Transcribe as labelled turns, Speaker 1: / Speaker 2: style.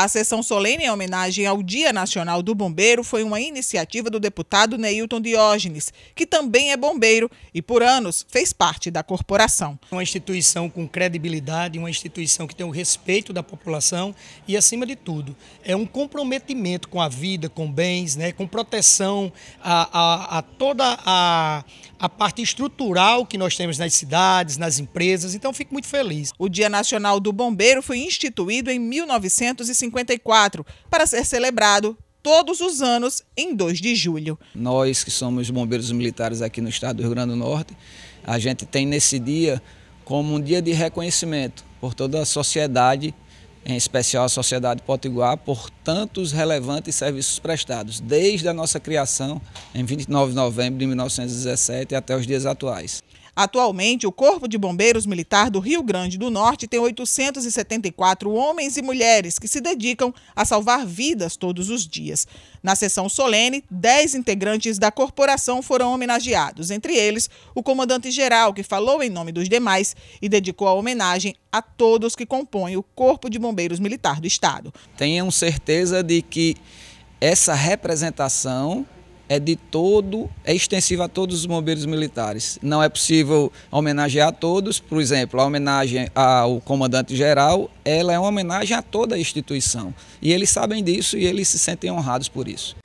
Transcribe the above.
Speaker 1: A sessão solene em homenagem ao Dia Nacional do Bombeiro foi uma iniciativa do deputado Neilton Diógenes, que também é bombeiro e por anos fez parte da corporação.
Speaker 2: Uma instituição com credibilidade, uma instituição que tem o respeito da população e, acima de tudo, é um comprometimento com a vida, com bens, né, com proteção a, a, a toda a, a parte estrutural que nós temos nas cidades, nas empresas. Então, fico muito feliz.
Speaker 1: O Dia Nacional do Bombeiro foi instituído em 1950 1954, para ser celebrado todos os anos em 2 de julho.
Speaker 3: Nós que somos bombeiros militares aqui no estado do Rio Grande do Norte, a gente tem nesse dia como um dia de reconhecimento por toda a sociedade, em especial a sociedade potiguar, por tantos relevantes serviços prestados, desde a nossa criação em 29 de novembro de 1917 até os dias atuais.
Speaker 1: Atualmente, o Corpo de Bombeiros Militar do Rio Grande do Norte tem 874 homens e mulheres que se dedicam a salvar vidas todos os dias. Na sessão solene, 10 integrantes da corporação foram homenageados, entre eles o comandante-geral, que falou em nome dos demais e dedicou a homenagem a todos que compõem o Corpo de Bombeiros Militar do Estado.
Speaker 3: Tenham certeza de que essa representação é de todo, é extensiva a todos os bombeiros militares. Não é possível homenagear a todos, por exemplo, a homenagem ao comandante-geral, ela é uma homenagem a toda a instituição. E eles sabem disso e eles se sentem honrados por isso.